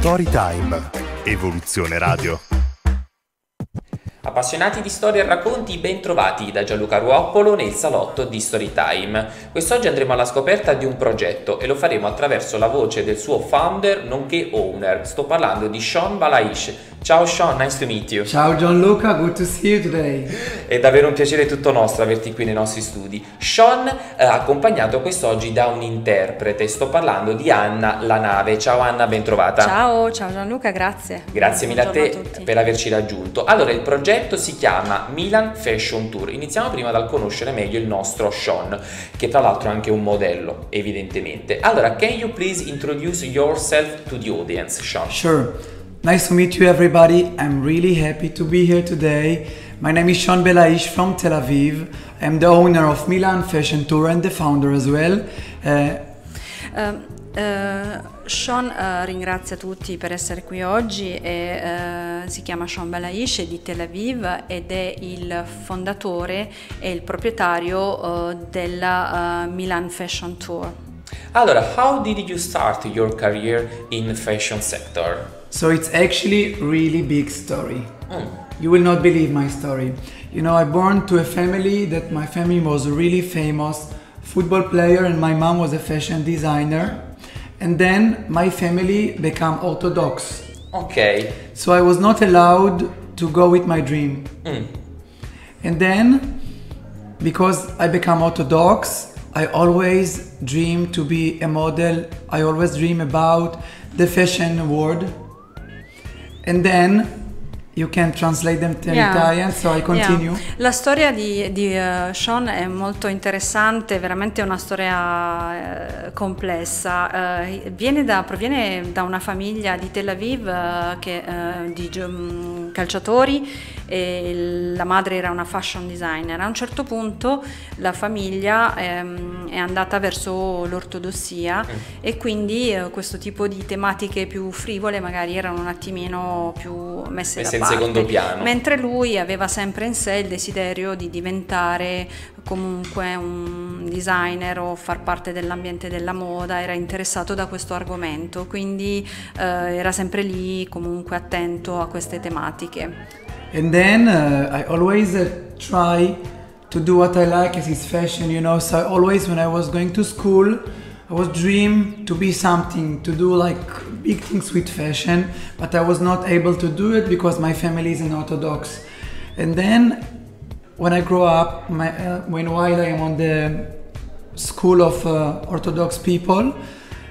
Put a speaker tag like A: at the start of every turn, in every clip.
A: Storytime. Evoluzione Radio.
B: Appassionati di storie e racconti, ben trovati da Gianluca Ruoppolo nel salotto di Storytime. Quest'oggi andremo alla scoperta di un progetto e lo faremo attraverso la voce del suo founder nonché owner. Sto parlando di Sean Balaish. Ciao Sean, nice to meet you.
C: Ciao Gianluca, good to see you today.
B: È davvero un piacere tutto nostro averti qui nei nostri studi. Sean è accompagnato quest'oggi da un interprete, sto parlando di Anna La Nave. Ciao Anna, ben trovata.
D: Ciao, ciao Gianluca, grazie.
B: Grazie mille a te a per averci raggiunto. Allora, il progetto si chiama Milan Fashion Tour. Iniziamo prima dal conoscere meglio il nostro Sean, che tra l'altro è anche un modello, evidentemente. Allora, can you please introduce yourself to the audience, Sean?
C: Sure. Nice to meet you, everybody. I'm really happy to be here today. My name is Sean Belaish from Tel Aviv. I'm the owner of Milan Fashion Tour and the founder as well. Uh,
D: uh, uh, Sean uh, ringrazia tutti per essere qui oggi e, uh, si chiama Sean Belaish, di Tel Aviv ed è il fondatore e il proprietario uh, della Milan Fashion Tour.
B: Allora, how did you start your career in the fashion sector?
C: So it's actually really big story. Mm. You will not believe my story. You know, I born to a family that my family was really famous football player and my mom was a fashion designer. And then my family became orthodox.
B: Okay.
C: So I was not allowed to go with my dream. Mm. And then because I become orthodox, I always dream to be a model. I always dream about the fashion world. and then You can translate them to yeah. Italian, so I continue. Yeah.
D: La storia di, di uh, Sean è molto interessante, veramente una storia uh, complessa. Uh, da, proviene da una famiglia di Tel Aviv che, di um, calciatori e la madre era una fashion designer. A un certo punto la famiglia ehm, è andata verso l'ortodossia mm. e quindi questo tipo di tematiche più frivole magari erano un attimino più messe, messe da parte
B: secondo piano.
D: Mentre lui aveva sempre in sé il desiderio di diventare comunque un designer o far parte dell'ambiente della moda, era interessato da questo argomento, quindi eh, era sempre lì comunque attento a queste tematiche.
C: And then uh, I always uh, try to do what I like as his fashion, you know. So always when I was going to school, I was dream to be something, to do like big things with fashion, but I was not able to do it because my family is an Orthodox. And then when I grow up, my, uh, when while I am on the school of uh, Orthodox people,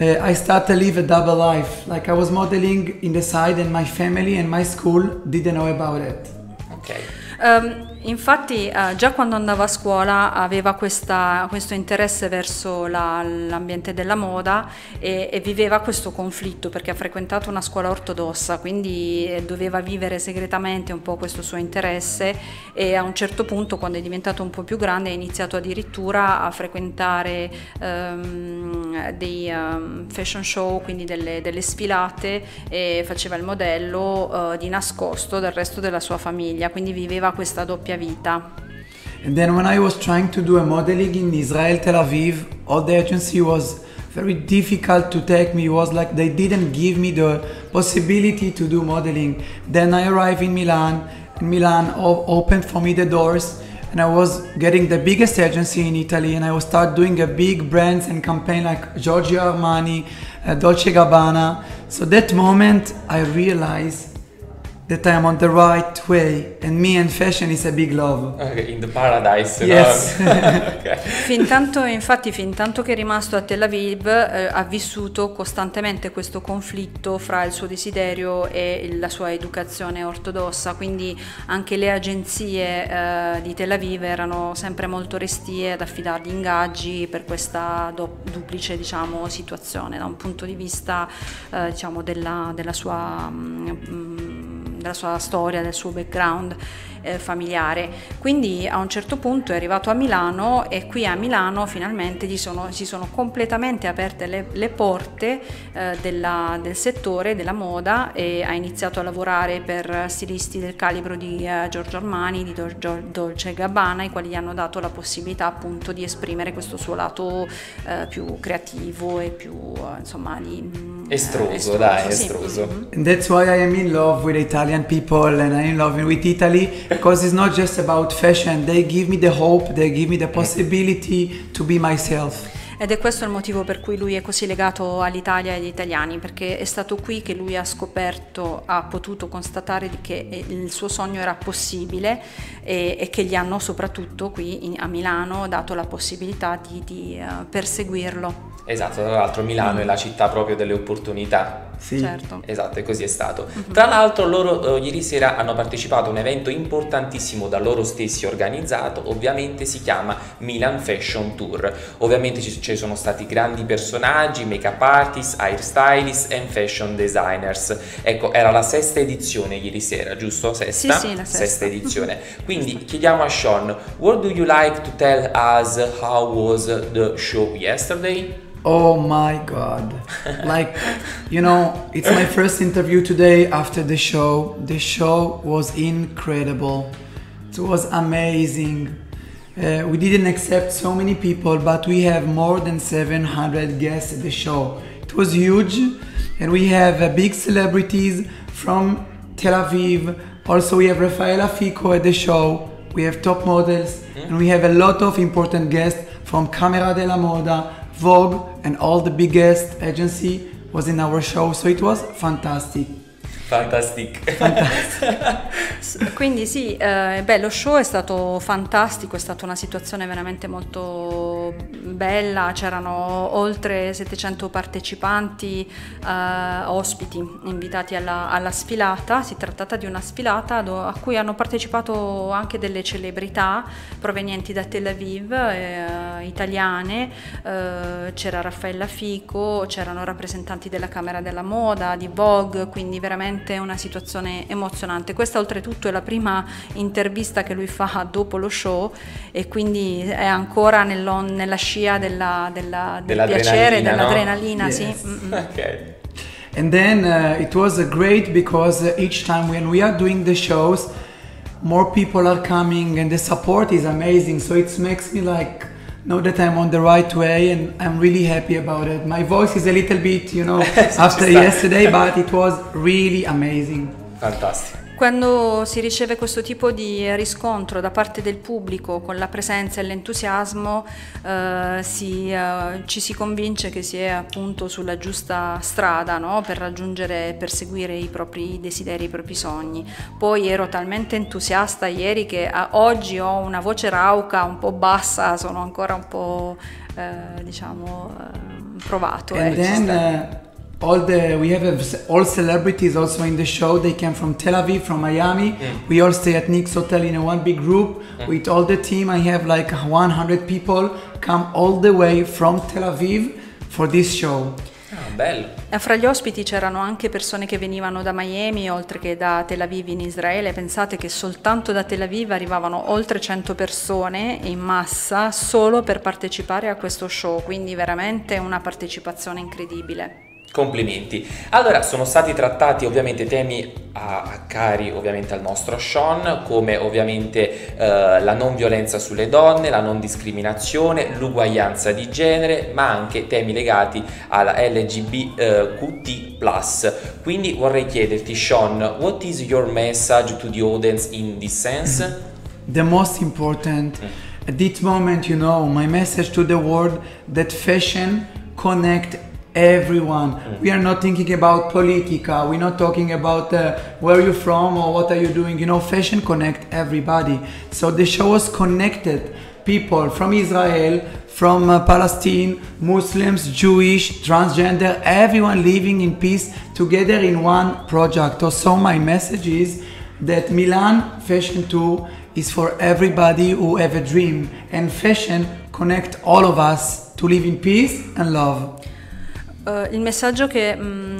C: uh, I start to live a double life. Like I was modeling in the side, and my family and my school didn't know about it.
B: Okay.
D: Um, Infatti eh, già quando andava a scuola aveva questa, questo interesse verso la, l'ambiente della moda e, e, viveva questo conflitto perché ha frequentato una scuola ortodossa, quindi eh, doveva vivere segretamente un po' questo suo interesse e a un certo punto quando è diventato un po' più grande ha iniziato addirittura a frequentare um, dei um, fashion show, quindi delle, delle, sfilate e faceva il modello uh, di nascosto dal resto della sua famiglia, quindi viveva questa doppia doppia vita.
C: And then when I was trying to do a modeling in Israel, Tel Aviv, all the agency was very difficult to take me. It was like they didn't give me the possibility to do modeling. Then I arrived in Milan, and Milan opened for me the doors, and I was getting the biggest agency in Italy, and I was start doing a big brands and campaign like Giorgio Armani, uh, Dolce Gabbana. So that moment, I realized that I am on the right way and me and fashion is a big love.
B: Okay, in the paradise.
C: Yes.
B: No?
D: okay. fin tanto, infatti, fin tanto che è rimasto a Tel Aviv, eh, ha vissuto costantemente questo conflitto fra il suo desiderio e la sua educazione ortodossa, quindi anche le agenzie eh, di Tel Aviv erano sempre molto restie ad affidargli ingaggi per questa do- duplice diciamo, situazione da un punto di vista eh, diciamo, della, della sua... Mm, della sua storia, del suo background eh, familiare. Quindi a un certo punto è arrivato a Milano e qui a Milano finalmente gli sono, si sono completamente aperte le, le porte eh, della, del settore della moda e ha iniziato a lavorare per stilisti del calibro di eh, Giorgio Armani, di Dol- Dolce Gabbana, i quali gli hanno dato la possibilità appunto di esprimere questo suo lato eh, più creativo e più eh, insomma di
B: Estroso, dai, estroso.
C: Mm-hmm. And that's why I am in love with Italian people and I'm in love with Italy because it's not just about fashion. They give me the hope, they give me the possibility to be myself.
D: Ed è questo il motivo per cui lui è così legato all'Italia e agli italiani, perché è stato qui che lui ha scoperto, ha potuto constatare che il suo sogno era possibile e, e che gli hanno soprattutto qui in, a Milano dato la possibilità di, di uh, perseguirlo.
B: Esatto, tra l'altro Milano mm. è la città proprio delle opportunità.
C: Sì,
D: certo.
B: Esatto, e così è stato. Mm-hmm. Tra l'altro loro eh, ieri sera hanno partecipato a un evento importantissimo da loro stessi organizzato, ovviamente si chiama Milan Fashion Tour. Ovviamente ci, ci sono stati grandi personaggi, make-up artist, hairstylist e fashion designers. Ecco, era la sesta edizione ieri sera, giusto? Sesta?
D: Sì, sì, la sesta.
B: sesta edizione. Quindi chiediamo a Sean, what do you like to tell us how was the show yesterday?
C: Oh my god. like, you know, it's my first interview today after the show. The show was incredible. It was amazing. Uh, we didn't accept so many people, but we have more than 700 guests at the show. It was huge, and we have uh, big celebrities from Tel Aviv. Also, we have Rafaela Fico at the show. We have top models, and we have a lot of important guests from Camera della Moda, Vogue, and all the biggest agency was in our show, so it was fantastic.
B: Fantastic.
D: Quindi sì, eh, beh, lo show è stato fantastico, è stata una situazione veramente molto bella, c'erano oltre 700 partecipanti, eh, ospiti invitati alla, alla, sfilata, si trattata di una sfilata a cui hanno partecipato anche delle celebrità provenienti da Tel Aviv, eh, italiane, eh, c'era Raffaella Fico, c'erano rappresentanti della Camera della Moda, di Vogue, quindi veramente veramente una situazione emozionante. Questa oltretutto è la prima intervista che lui fa dopo lo show e quindi è ancora nella scia della, della, del piacere, dell'adrenalina.
C: No?
D: Sì.
C: Yes. Okay. And then uh, it was great because uh, each time when we are doing the shows, more people are coming and the support is amazing. So it makes me like know that I'm on the right way and I'm really happy about it. My voice is a little bit, you know, after yesterday, but it was really amazing.
B: Fantastic.
D: Quando si riceve questo tipo di riscontro da parte del pubblico con la presenza e l'entusiasmo, eh, si, eh, ci si convince che si è appunto sulla giusta strada no? per raggiungere e perseguire i propri desideri, i propri sogni. Poi ero talmente entusiasta ieri che oggi ho una voce rauca, un po' bassa, sono ancora un po' eh, diciamo eh, provato.
C: And then, all the we have a, all celebrities also in the show they came from tel aviv from miami mm. we all stay at nick's hotel in a one big group mm. with all the team i have like 100 people come all the way from tel aviv for this show
B: Ah, bello.
D: Fra gli ospiti c'erano anche persone che venivano da Miami oltre che da Tel Aviv in Israele. Pensate che soltanto da Tel Aviv arrivavano oltre 100 persone in massa solo per partecipare a questo show, quindi veramente una partecipazione incredibile.
B: Complimenti. Allora, sono stati trattati ovviamente temi a, a cari ovviamente al nostro Sean, come ovviamente eh, la non violenza sulle donne, la non discriminazione, l'uguaglianza di genere, ma anche temi legati alla LGBTQT+. Quindi vorrei chiederti Sean, what is your message to the audience in this sense?
C: The most important mm. at this moment, you know, my message to the world that fashion connect everyone. Mm. we are not thinking about politica. We're not talking about uh, where you're from or what are you doing. You know fashion connect everybody. So the show was connected people from israel from uh, palestine muslims jewish transgender everyone living in peace together in one project. So my message is that milan fashion tour is for everybody who have a dream. And fashion connect all of us to live in peace and love
D: Uh, il messaggio che mm,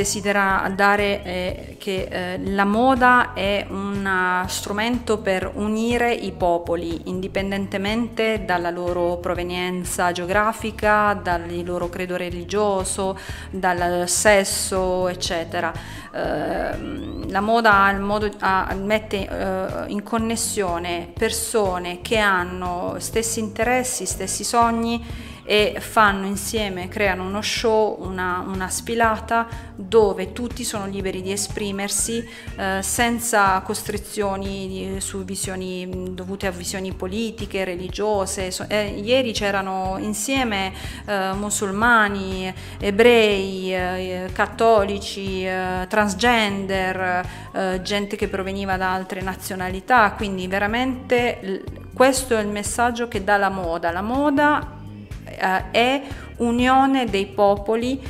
D: desidera dare è che eh, la moda è un strumento per unire i popoli indipendentemente dalla loro provenienza geografica, dal loro credo religioso, dal sesso, eccetera. Eh, la moda modo, ah, mette eh, in connessione persone che hanno stessi interessi, stessi sogni e fanno insieme, creano uno show, una, una sfilata dove tutti sono liberi di esprimersi eh, senza costrizioni di, su visioni dovute a visioni politiche, religiose. So, eh, ieri c'erano insieme eh, musulmani, ebrei, eh, cattolici, eh, transgender, eh, gente che proveniva da altre nazionalità, quindi veramente questo è il messaggio che dà la moda. La moda è unione dei popoli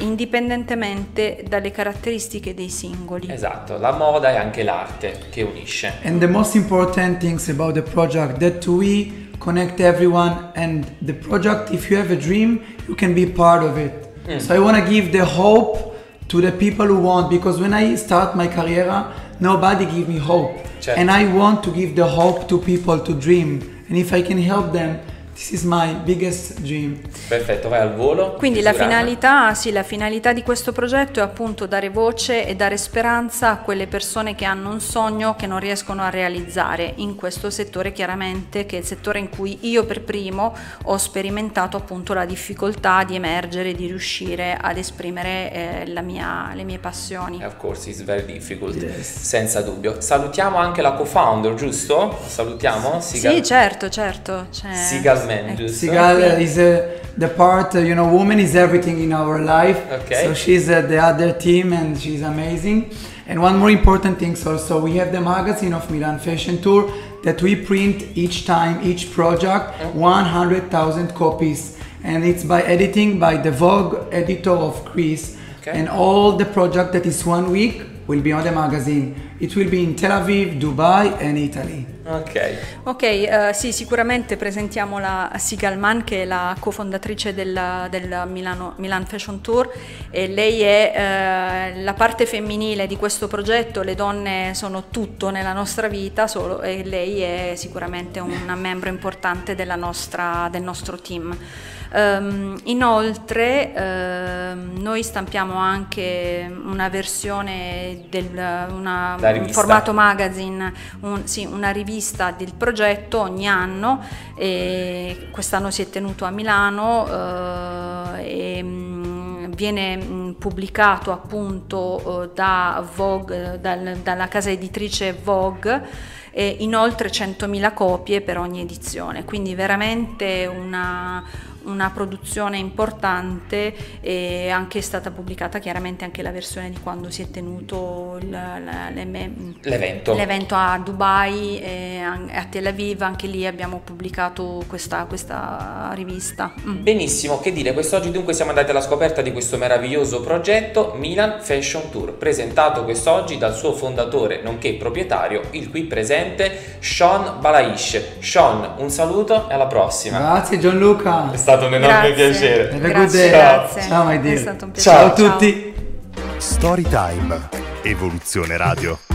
D: indipendentemente dalle caratteristiche dei singoli.
B: Esatto, la moda è anche l'arte che unisce.
C: And the most important things about the project that we connect everyone and the project if you have a dream you can be part of it. Mm. So I want to give the hope to the people who want because when I start my career nobody give me hope. Certo. And I want to give the hope to people to dream and if I can help them This is my biggest dream.
B: Perfetto, vai al volo.
D: Quindi la finalità, sì, la finalità di questo progetto è appunto dare voce e dare speranza a quelle persone che hanno un sogno che non riescono a realizzare in questo settore chiaramente che è il settore in cui io per primo ho sperimentato appunto la difficoltà di emergere, di riuscire ad esprimere eh, mia, le mie passioni.
B: Of course, it's very difficult, yes. senza dubbio. Salutiamo anche la co-founder, giusto? Salutiamo?
D: Sigal. Sì, certo, certo.
B: C'è... Sigal man?
C: Sigal is uh, the part, uh, you know, woman is everything in our life. Okay. So she's uh, the other team and she's amazing. And one more important thing also, we have the magazine of Milan Fashion Tour that we print each time, each project, 100,000 copies. And it's by editing by the Vogue editor of Chris. Okay. And all the project that is one week will be on the magazine. It will be in Tel Aviv, Dubai and Italy.
B: Ok,
D: okay uh, sì, sicuramente presentiamo la Sigal Mann che è la cofondatrice del, del Milano, Milan Fashion Tour e lei è uh, la parte femminile di questo progetto, le donne sono tutto nella nostra vita solo, e lei è sicuramente un membro importante nostra, del nostro team. Um, inoltre um, noi stampiamo anche una versione del una, un formato magazine, un, sì, una rivista del progetto ogni anno e quest'anno si è tenuto a Milano uh, e um, viene mm, pubblicato appunto uh, da Vogue, dal, dalla casa editrice Vogue e in oltre 100.000 copie per ogni edizione, quindi veramente una, una produzione importante e anche è stata pubblicata chiaramente anche la versione di quando si è tenuto il,
B: l'evento.
D: l'evento. a Dubai e a Tel Aviv, anche lì abbiamo pubblicato questa, questa rivista.
B: Mm. Benissimo, che dire, quest'oggi dunque siamo andati alla scoperta di questo meraviglioso progetto Milan Fashion Tour, presentato quest'oggi dal suo fondatore nonché proprietario, il qui presente Sean Balaish. Sean, un saluto e alla prossima.
C: Grazie Gianluca.
B: È stato stato un enorme grazie. piacere.
D: Grazie,
C: grazie. Ciao, my dear.
D: È stato un
C: piacere. Ciao a tutti.
A: Storytime. Evoluzione Radio.